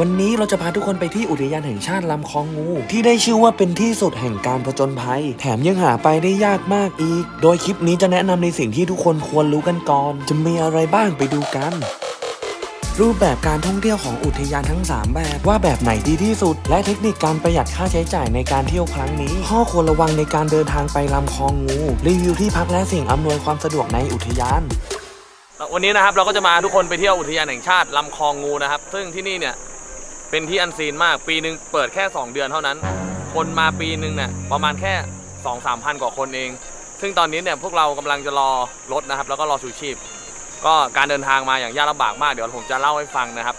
วันนี้เราจะพาทุกคนไปที่อุทยานแห่งชาติลำคลองงู ที่ได้ชื่อว่าเป็นที่สุดแห่งการผจญภัย แถมยังหาไปได้ยากมากอีก โดยคลิปนี้จะแนะนำในสิ่งที่ทุกคนควรรู้กันก่อน จะมีอะไรบ้างไปดูกัน รูปแบบการท่องเที่ยวของอุทยานทั้ง 3 แบบว่าแบบไหนดีที่สุด และเทคนิคการประหยัดค่าใช้จ่ายในการเที่ยวครั้งนี้ ข้อควรระวังในการเดินทางไปลำคลองงูรีวิวที่พักและสิ่งอำนวยความสะดวกในอุทยานวันนี้นะครับเราก็จะมาทุกคนไปเที่ยวอุทยานแห่งชาติลำคลองงูนะครับซึ่งที่นี่เนี่ย เป็นที่อันซีนมากปีหนึ่งเปิดแค่ 2 เดือนเท่านั้น คนมาปีหนึ่งเนี่ยประมาณแค่ 2 3พันกว่าคนเอง ซึ่งตอนนี้เนี่ยพวกเรากำลังจะรอรถนะครับ แล้วก็รอชูชีพ ก็การเดินทางมาอย่างยากลำบากมากเดี๋ยวผมจะเล่าให้ฟังนะครับ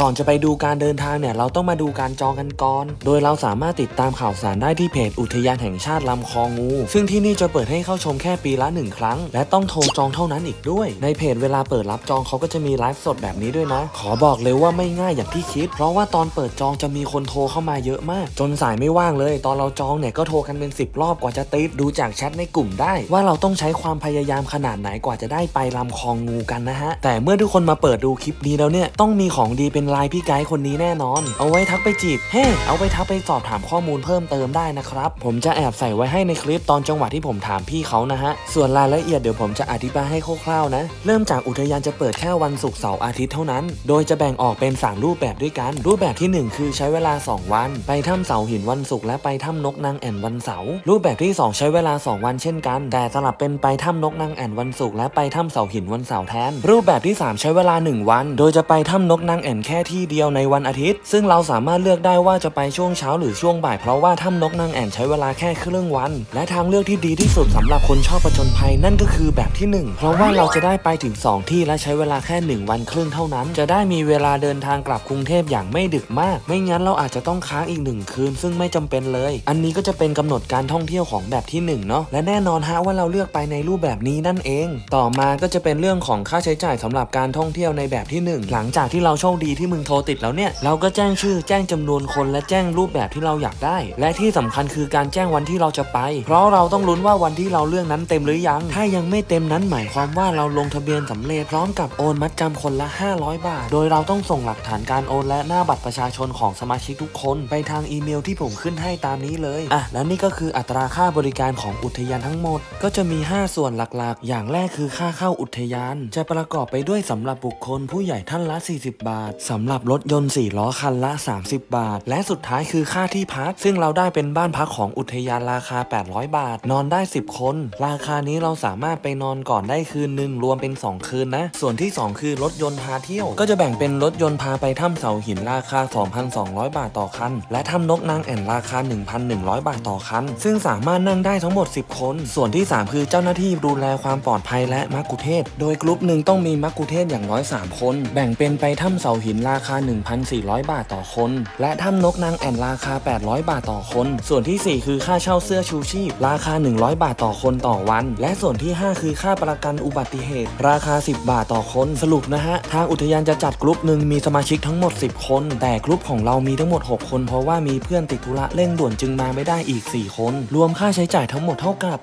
ก่อนจะไปดูการเดินทางเนี่ยเราต้องมาดูการจองกันก่อน โดยเราสามารถติดตามข่าวสารได้ที่เพจอุทยานแห่งชาติลำคลองงู ซึ่งที่นี่จะเปิดให้เข้าชมแค่ปีละหนึ่งครั้ง และต้องโทรจองเท่านั้นอีกด้วย ในเพจเวลาเปิดรับจองเขาก็จะมีไลฟ์สดแบบนี้ด้วยนะ ขอบอกเลยว่าไม่ง่ายอย่างที่คิด เพราะว่าตอนเปิดจองจะมีคนโทรเข้ามาเยอะมาก จนสายไม่ว่างเลย ตอนเราจองเนี่ยก็โทรกันเป็น 10 รอบกว่าจะติดดูจากแชทในกลุ่มได้ ว่าเราต้องใช้ความพยายามขนาดไหนกว่าจะได้ไปลำคลองงูกันนะฮะแต่เมื่อทุกคนมาเปิดดูคลิปนี้แล้วเนี่ยต้องมีของดีเป็นไลน์พี่ไกด์คนนี้แน่นอน เอาไว้ทักไปจีบ เฮ้ เอาไว้ทักไปสอบถามข้อมูลเพิ่มเติมได้นะครับ ผมจะแอบใส่ไว้ให้ในคลิปตอนจังหวะที่ผมถามพี่เขานะฮะ ส่วนรายละเอียดเดี๋ยวผมจะอธิบายให้คร่าวๆนะ เริ่มจากอุทยานจะเปิดแค่วันศุกร์เสาร์อาทิตย์เท่านั้น โดยจะแบ่งออกเป็น 3 รูปแบบด้วยกัน รูปแบบทีหนึ่1 คือใช้เวลา 2 วัน ไปถ้ำเสาหินวันศุกร์และไปถ้ำนกนางแอ่นวันเสาร์ รูปแบบที่ 2 ใช้เวลา 2 วันเช่นกัน แต่สลับเป็นไปถ้ำนกนางแอ่นวันศุกร์และไปถ้ำเสาหินวันเสาร์แทน รูปแบบที่ 3 ใช้เวลา 1 วัน โดยจะไปถ้ำนกนางแอ่นแค่ค่ที่เดียวในวันอาทิตย์ ซึ่งเราสามารถเลือกได้ว่าจะไปช่วงเช้าหรือช่วงบ่ายเพราะว่าถ้ำนกนางแอ่นใช้เวลาแค่ครึ่งวัน และทางเลือกที่ดีที่สุดสำหรับคนชอบประจนภัยนั่นก็คือแบบที่ 1 เพราะว่าเราจะได้ไปถึง 2 ที่และใช้เวลาแค่ 1 วันครึ่งเท่านั้น จะได้มีเวลาเดินทางกลับกรุงเทพอย่างไม่ดึกมาก ไม่งั้นเราอาจจะต้องค้างอีกหนึ่งคืน ซึ่งไม่จำเป็นเลย อันนี้ก็จะเป็นกำหนดการท่องเที่ยวของแบบที่1เนาะและแน่นอนฮะว่าเราเลือกไปในรูปแบบนี้นั่นเอง ต่อมาก็จะเป็นเรื่องของค่าใช้จ่ายสำหรับการท่องเที่ยวในแบบที่ 1 หลังจากที่เราโชคดีที่ที่มึงโทรติดแล้วเนี่ย เราก็แจ้งชื่อแจ้งจำนวนคนและแจ้งรูปแบบที่เราอยากได้ และที่สำคัญคือการแจ้งวันที่เราจะไป เพราะเราต้องลุ้นว่าวันที่เราเลือกนั้นเต็มหรือยัง ถ้ายังไม่เต็มนั้นหมายความว่าเราลงทะเบียนสำเร็จพร้อมกับโอนมัดจำคนละ 500 บาท โดยเราต้องส่งหลักฐานการโอนและหน้าบัตรประชาชนของสมาชิกทุกคน ไปทางอีเมลที่ผมขึ้นให้ตามนี้เลยอะและนี่ก็คืออัตราค่าบริการของอุทยานทั้งหมด ก็จะมี 5 ส่วนหลักๆ อย่างแรกคือค่าเข้าอุทยาน จะประกอบไปด้วยสำหรับบุคคลผู้ใหญ่ท่านละ 40 บาทสำหรับรถยนต์ 4 ล้อคันละ 30 บาท และสุดท้ายคือค่าที่พัก ซึ่งเราได้เป็นบ้านพักของอุทยานราคา 800 บาท นอนได้ 10 คน ราคานี้เราสามารถไปนอนก่อนได้คืนหนึ่งรวมเป็น 2 คืนนะ ส่วนที่ 2 คือรถยนต์พาเที่ยว ก็จะแบ่งเป็นรถยนต์พาไปถ้ำเสาหินราคา 2,200 บาทต่อคัน และถ้ำนกนางแอ่นราคา 1,100 บาทต่อคัน ซึ่งสามารถนั่งได้ทั้งหมด 10 คน ส่วนที่ 3 คือเจ้าหน้าที่ดูแลความปลอดภัยและมักคุเทศ โดยกลุ่มหนึ่งต้องมีมักคุเทศอย่างน้อย 3 คน แบ่งเป็นไปถ้ำเสาหินราคา 1,400 บาทต่อคน และถ้ำนกนางแอ่นราคา 800 บาทต่อคน ส่วนที่ 4 คือค่าเช่าเสื้อชูชีพ ราคา 100 บาทต่อคนต่อวัน และส่วนที่ 5 คือค่าประกันอุบัติเหตุ ราคา 10 บาทต่อคน สรุปนะฮะ ทางอุทยานจะจัดกลุ่มหนึ่งมีสมาชิกทั้งหมด 10 คน แต่กลุ่มของเรามีทั้งหมด 6 คน เพราะว่ามีเพื่อนติดธุระเร่งด่วนจึงมาไม่ได้อีก 4 คน รวมค่าใช้จ่ายทั้งหมดเท่ากับ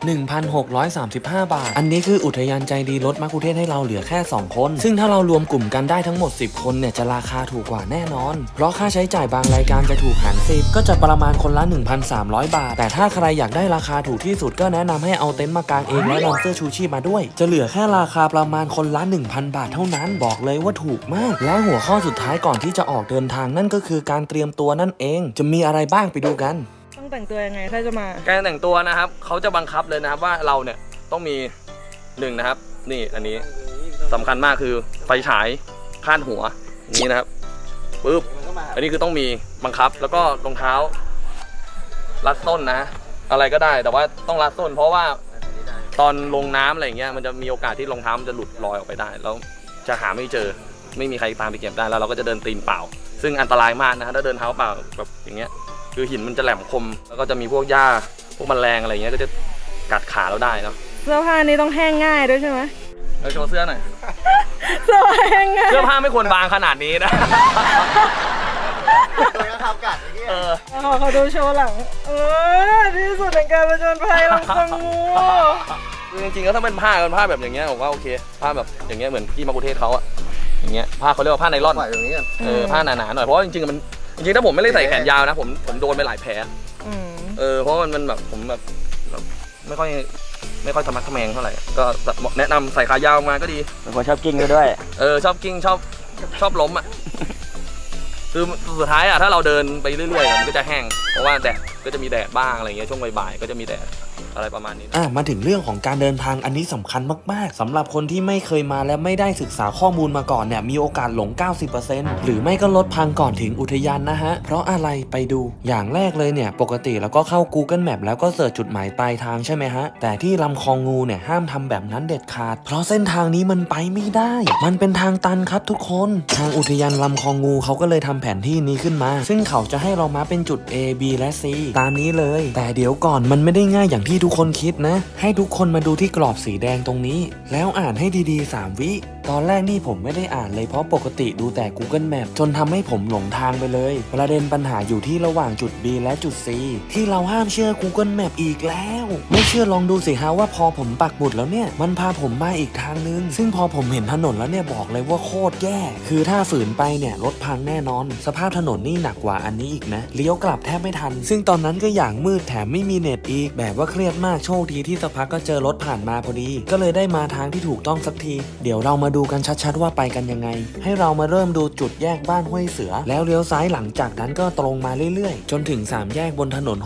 1,635 บาท อันนี้คืออุทยานใจดีลดมักคุเทศให้เราเหลือแค่ 2 คน ซึ่งถ้าเรารวมกลุ่มกันได้ทั้งหมด 10 คนเนี่ยจะราคาถูกกว่าแน่นอน เพราะค่าใช้จ่ายบางรายการจะถูกหาร10ก็จะประมาณคนละ 1,300 บาท แต่ถ้าใครอยากได้ราคาถูกที่สุดก็แนะนำให้เอาเต็นท์มากางเองและนำเสื้อชูชีพมาด้วย จะเหลือแค่ราคาประมาณคนละ 1,000 บาทเท่านั้น บอกเลยว่าถูกมาก และหัวข้อสุดท้ายก่อนที่จะออกเดินทางนั่นก็คือการเตรียมตัวนั่นเอง จะมีอะไรบ้างไปดูกัน ต้องแต่งตัวยังไงถ้าจะมา การแต่งตัวนะครับ เขาจะบังคับเลยนะครับว่าเราเนี่ยต้องมีหนึ่งนะครับ นี่อันนี้สำคัญมากคือไฟฉายคาดหัวอย่าง นี้นะครับปึ๊บอันนี้คือต้องมีบังคับแล้วก็รองเท้า รัดส้นนะ อะไรก็ได้แต่ว่าต้องรัดส้น เพราะว่าตอนลงน้ำอะไรอย่างเงี้ยมันจะมีโอกาสที่รองเท้ามันจะหลุดลอยออกไปได้ แล้วจะหาไม่เจอไม่มีใครตามไปเก็บได้แล้วเราก็จะเดินตีนเปล่า ซึ่งอันตรายมากนะถ้าเดินเท้าเปล่าแบบอย่างเงี้ย คือหินมันจะแหลมคม แล้วก็จะมีพวกหญ้าพวกแมลงอะไรเงี้ยก็จะกัดขาเราได้เนาะเสื้อผ้านี้ต้องแห้งง่ายด้วยใช่ไหม แล้วโชว์เสื้อหน่อย เสื้อผ้าแห้งง่ายเสื้อผ้าไม่ควรบางขนาดนี้นะตัวยังทำกัดอย่างเงี้ยเออขอเขาดูโชว์หลัง เออที่สุดในการประจนภัยลำพังงูคือจริงๆแล้วถ้าเป็นผ้าเป็นผ้าแบบอย่างเงี้ยผมว่าโอเค ผ้าแบบอย่างเงี้ยเหมือนพี่มากุเทศเขาอะอย่างเงี้ยผ้าเขาเรียกว่าผ้าไนล่อนปล่อยตรงนี้กันเออผ้าหนาๆหน่อยเพราะว่าจริงๆมันจริงๆถ้าผมไม่ได้ใส่แขนยาวนะผมผมโดนไปหลายแผลอืมเออเพราะว่ามันมันแบบผมแบบแบบไม่ค่อย ไม่ค่อยธรรมะทะแมงเท่าไหร่ก็แนะนำใส่ขายาวมาก็ดีเป็นคนชอบกิ้งไปด้วยเออชอบกิ้งชอบชอบล้มอะคือสุดท้ายอะถ้าเราเดินไปเรื่อยๆมันก็จะแห้งเพราะว่าแดดก็จะมีแดดบ้างอะไรเงี้ยช่วงบ่ายๆก็จะมีแดดอะไรประมาณนี้อะมาถึงเรื่องของการเดินทางอันนี้สำคัญมากๆสำหรับคนที่ไม่เคยมาและไม่ได้ศึกษาข้อมูลมาก่อนเนี่ยมีโอกาสหลง 90%หรือไม่ก็ลดพังก่อนถึงอุทยานนะฮะ เพราะอะไรไปดูอย่างแรกเลยเนี่ยปกติแล้วก็เข้า Google Map แล้วก็เสิร์ชจุดหมายปลายทางใช่ไหมฮะ แต่ที่ลำคลองงูเนี่ยห้ามทำแบบนั้นเด็ดขาด เพราะเส้นทางนี้มันไปไม่ได้ มันเป็นทางตันครับทุกคน ทางอุทยานลำคลองงูเขาก็เลยทำแผนที่นี้ขึ้นมา ซึ่งเขาจะให้เรามาเป็นจุด A B และ C ตามนี้เลย แต่เดี๋ยวก่อนมันไม่ได้ง่ายอย่างที่ทุกคนคิดนะ ให้ทุกคนมาดูที่กรอบสีแดงตรงนี้ แล้วอ่านให้ดีๆ 3 วิ ตอนแรกนี่ผมไม่ได้อ่านเลยเพราะปกติดูแต่ Google Map จนทำให้ผมหลงทางไปเลย ประเด็นปัญหาอยู่ที่ระหว่างจุด B และจุด C ที่เราห้ามเชื่อ Google Map อีกแล้ว ไม่เชื่อลองดูสิฮะว่าพอผมปักหมุดแล้วเนี่ย มันพาผมมาอีกทางนึง ซึ่งพอผมเห็นถนนแล้วเนี่ยบอกเลยว่าโคตรแย่ คือถ้าฝืนไปเนี่ยรถพังแน่นอน สภาพถนนนี่หนักกว่าอันนี้อีกนะ เลี้ยวกลับแทบไม่ทัน ซึ่งตอนนั้นก็อย่างมืดแถมไม่มีเน็ตอีก แบบว่าเครียดมากโชคดีที่สักพักก็เจอรถผ่านมาพอดี ก็เลยได้มาทางที่ถูกต้องสักที เดี๋ยวเรามาดููกันชัดๆว่าไปกันยังไง ให้เรามาเริ่มดูจุดแยกบ้านห้วยเสือ แล้วเลี้ยวซ้ายหลังจากนั้นก็ตรงมาเรื่อยๆ จนถึง 3 แยกบนถนน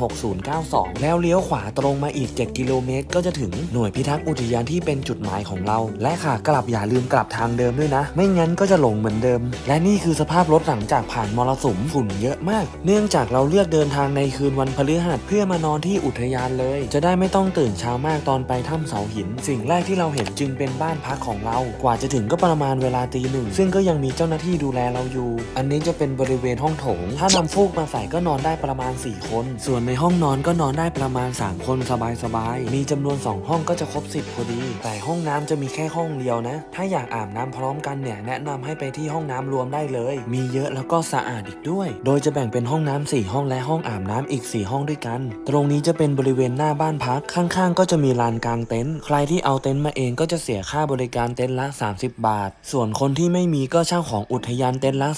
6092 แล้วเลี้ยวขวาตรงมาอีก 7 กิโลเมตร ก็จะถึงหน่วยพิทักษ์อุทยานที่เป็นจุดหมายของเรา และขากลับอย่าลืมกลับทางเดิมด้วยนะ ไม่งั้นก็จะหลงเหมือนเดิม และนี่คือสภาพรถหลังจากผ่านมรสุมฝุ่นเยอะมาก เนื่องจากเราเลือกเดินทางในคืนวันพฤหัสเพื่อมานอนที่อุทยานเลย จะได้ไม่ต้องตื่นเช้ามากตอนไปถ้ำเสาหิน สิ่งแรกที่เราเห็นจึงเป็นบ้านพักของเรา กว่าจะถึงก็ประมาณเวลาตีหนึ่งซึ่งก็ยังมีเจ้าหน้าที่ดูแลเราอยู่ อันนี้จะเป็นบริเวณห้องโถง ถ้านำฟูกมาใส่ก็นอนได้ประมาณ 4 คน ส่วนในห้องนอนก็นอนได้ประมาณ 3 คนสบายๆมีจำนวน 2 ห้องก็จะครบ 10พอดี แต่ห้องน้ำจะมีแค่ห้องเดียวนะ ถ้าอยากอาบน้ำพร้อมกันเนี่ยแนะนำให้ไปที่ห้องน้ำรวมได้เลย มีเยอะแล้วก็สะอาดอีกด้วย โดยจะแบ่งเป็นห้องน้ำ4ห้องและห้องอาบน้ำอีก 4 ห้องด้วยกัน ตรงนี้จะเป็นบริเวณหน้าบ้านพักข้างๆ ก็จะมีลานกลางเต็นท์ใครที่เอาเต็นท์มาเองก็จะเสียค่าบริการเต็นท์ละ 30บาท ส่วนคนที่ไม่มีก็เช่าของอุทยานเต็นท์ละ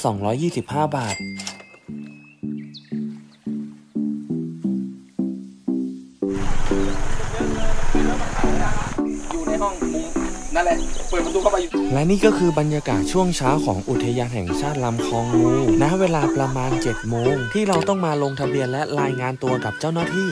225 บาทอยู่ในห้องมุมนั่นแหละเปิดประตูเข้าไปอยู่และนี่ก็คือบรรยากาศช่วงเช้าของอุทยานแห่งชาติลำคลองงูณเวลาประมาณ7โมงที่เราต้องมาลงทะเบียนและรายงานตัวกับเจ้าหน้าที่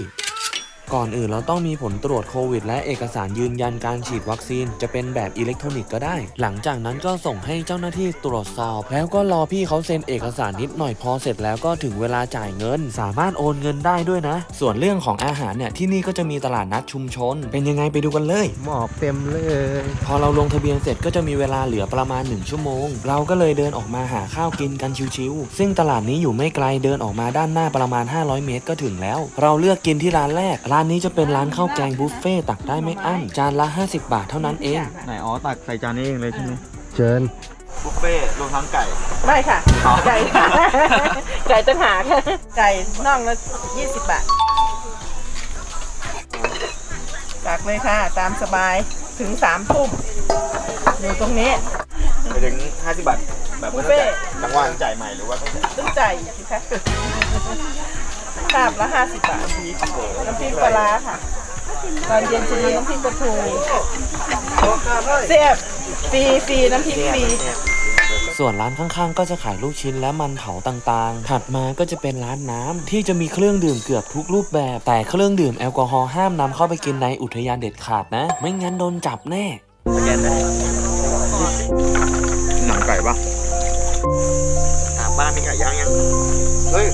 ก่อนอื่นเราต้องมีผลตรวจโควิดและเอกสารยืนยันการฉีดวัคซีน จะเป็นแบบอิเล็กทรอนิกส์ก็ได้ หลังจากนั้นก็ส่งให้เจ้าหน้าที่ตรวจสอบ แล้วก็รอพี่เขาเซ็นเอกสารนิดหน่อยพอเสร็จแล้วก็ถึงเวลาจ่ายเงิน สามารถโอนเงินได้ด้วยนะ ส่วนเรื่องของอาหารเนี่ยที่นี่ก็จะมีตลาดนัดชุมชน เป็นยังไงไปดูกันเลย หมอกเต็มเลย พอเราลงทะเบียนเสร็จก็จะมีเวลาเหลือประมาณ 1 ชั่วโมง เราก็เลยเดินออกมาหาข้าวกินกันชิวๆซึ่งตลาดนี้อยู่ไม่ไกลเดินออกมาด้านหน้าประมาณ 500 เมตรก็ถึงแล้ว เราเลือกกินที่ร้านแรกร้านนี้จะเป็นร้านข้าวแกงบุฟเฟ่ต์ตักได้ไม่อั้น จานละ 50 บาทเท่านั้นเอง ไหนอ๋อตักใส่จานนี้เองเลยใช่ไหมเชิญบุฟเฟ่รวมทั้งไก่ ไม่ค่ะไก่ค่ะ ไก่ตั้งหากไก่น่องละยี่สิบบาทตักเลยค่ะ ตามสบายถึงสามทุ่มอยู่ตรงนี้ ไปถึง 50 บาทแบบบุฟเฟ่ต์จังหวะจ่ายใหม่หรือว่าต้องจ่ายต้องจ่ายสิคะ คาบละห้าสิบบาทน้ำพริกปลาร้าค่ะ ตอนเย็นจะมีน้ำพริกปลาทูเสียบฟรีฟรีน้ำพริกฟรีส่วนร้านข้างๆ ก็จะขายลูกชิ้นและมันเผาต่างๆ ถัดมาก็จะเป็นร้านน้ำที่จะมีเครื่องดื่มเกือบทุกรูปแบบ แต่เครื่องดื่มแอลกอฮอล์ห้ามนำเข้าไปกินในอุทยานเด็ดขาดนะ ไม่งั้นโดนจับแน่สแกนได้หนังไก่ปะถามบ้านมีไก่ย่างยัง เฮ้ย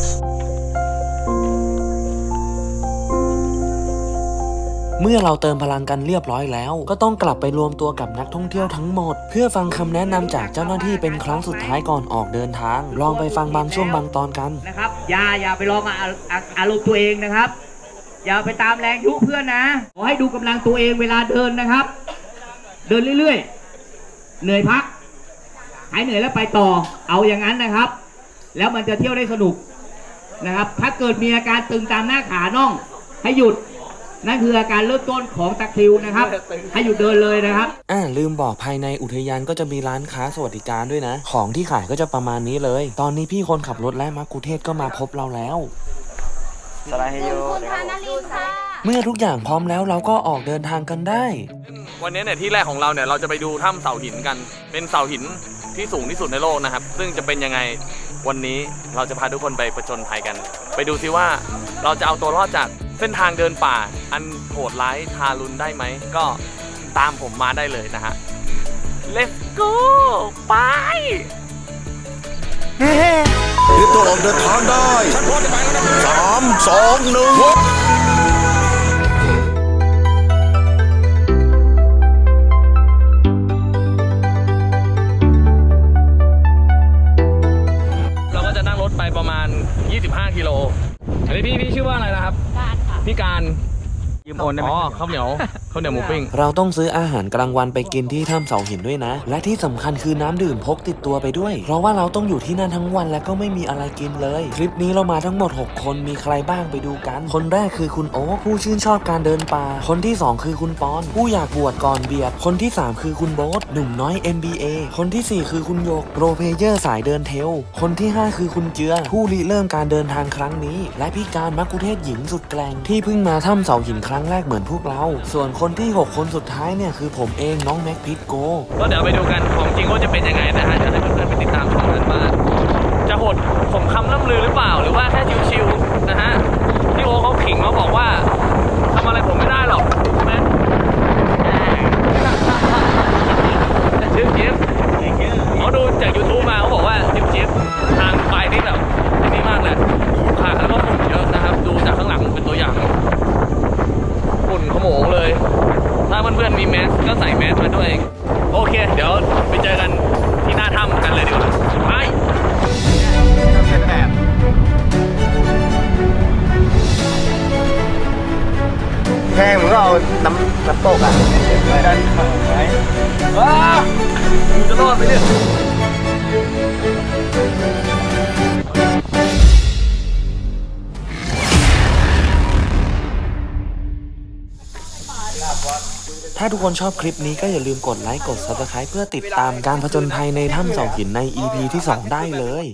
เมื่อเราเติมพลังกันเรียบร้อยแล้ว ก็ต้องกลับไปรวมตัวกับนักท่องเที่ยวทั้งหมด เพื่อฟังคำแนะนำจากเจ้าหน้าที่เป็นครั้งสุดท้ายก่อนออกเดินทาง ลองไปฟังบางช่วงบางตอนกันนะครับอย่าอย่าไปลองอารมณ์ตัวเองนะครับ อย่าไปตามแรงยุเพื่อนนะขอให้ดูกำลังตัวเองเวลาเดินนะครับ เดินเรื่อยๆ เหนื่อยพักหายเหนื่อยแล้วไปต่อเอาอย่างนั้นนะครับ แล้วมันจะเที่ยวได้สนุกนะครับ ถ้าเกิดมีอาการตึงตามหน้าขาน่องให้หยุด นั่นคืออาการเริ่มต้นของตะคริวนะครับ ให้หยุดเดินเลยนะครับ อ่าลืมบอกภายในอุทยานก็จะมีร้านค้าสวัสดิการด้วยนะ ของที่ขายก็จะประมาณนี้เลย ตอนนี้พี่คนขับรถและมักคุเทศก็มาพบเราแล้วสไลด์ให้โยคุณธนลินค่ะเมื่อทุกอย่างพร้อมแล้วเราก็ออกเดินทางกันได้ วันนี้เนี่ยที่แรกของเราเนี่ยเราจะไปดูถ้ำเสาหินกัน เป็นเสาหินที่สูงที่สุดในโลกนะครับ ซึ่งจะเป็นยังไงวันนี้เราจะพาทุกคนไปประจนภัยกัน ไปดูซิว่าเราจะเอาตัวรอดจาก เส้นทางเดินป่า อันโหดร้ายทารุณได้ไหม ก็ตามผมมาได้เลยนะฮะ let's go ไปเตรียตัวออกเดินทางได้สามสองหนึ่งเราก็จะนั่งรถไปประมาณ 25 กิโล อันนี้พี่พี่ชื่อว่าอะไรนะครับการค่ะ พี่การยืมโอนได้ไหมอ๋อข้าวเหนียวข้าวเหนียวหมูปิ้งเราต้องซื้ออาหารกลางวันไปกินที่ถ้ำเสาหินด้วยนะ และที่สำคัญคือน้ำดื่มพกติดตัวไปด้วย เพราะว่าเราต้องอยู่ที่นั่นทั้งวันและก็ไม่มีอะไรกินเลย คลิปนี้เรามาทั้งหมด 6 คนมีใครบ้างไปดูกัน คนแรกคือคุณโอ๊คผู้ชื่นชอบการเดินป่า คนที่ 2 คือคุณปอน ผู้อยากบวชก่อนเบียด คนที่ 3 คือคุณโบ๊ทหนุ่มน้อย NBA คนทีสี่ 4 คือคุณโยก pro player สายเดิน trail คนที่ 5 คือคุณเจือ ผู้ริเริ่มการเดินทางครั้งนี้ และพี่การมัคคุเทศก์หญิงสุดแกร่งที่เพิ่งมาถ้ำเสาหินครั้งแรกเหมือนพวกเรา ส่วนคนที่ 6 คนสุดท้ายเนี่ย คือผมเองน้องแม็กพิทโก ก็เดี๋ยวไปดูกันของจริงว่าจะเป็นยังไงนะฮะเดี๋ยวให้เพื่อนๆไปติดตามชมกันบ้างว่าโหดสมคำล่ำลือหรือเปล่า หรือว่าแค่ชิวๆนะฮะพี่โอเขาขิงมาบอกว่าทำอะไรผมไม่ได้หรอกใช่ไหมจิ๊บจิ๊บเขาดูจาก YouTube มาเขาบอกว่าจิ๊บจิ๊บทางไปนี่แบบนี่มากเลยขาแล้วก็ฝุ่นเยอะนะครับ ดูจากข้างหลังเป็นตัวอย่างฝุ่นขโมงเลย ถ้าเพื่อนๆมีแม สก็ใส่แมสมาด้วย โอเค เดี๋ยวไปเจอกันที่หน้าถ้ำกันเลยดีกว่าไปแพงเหมือนเราน้ำน้ำตกอะดันเขาไว้ว้ากูจะรอดไหมเนี่ย ถ้าทุกคนชอบคลิปนี้ก็อย่าลืมกดไลค์กด subscribe เพื่อติดตามการผจญภัยในถ้ำเสาหินใน EP ที่ 2 ได้เลย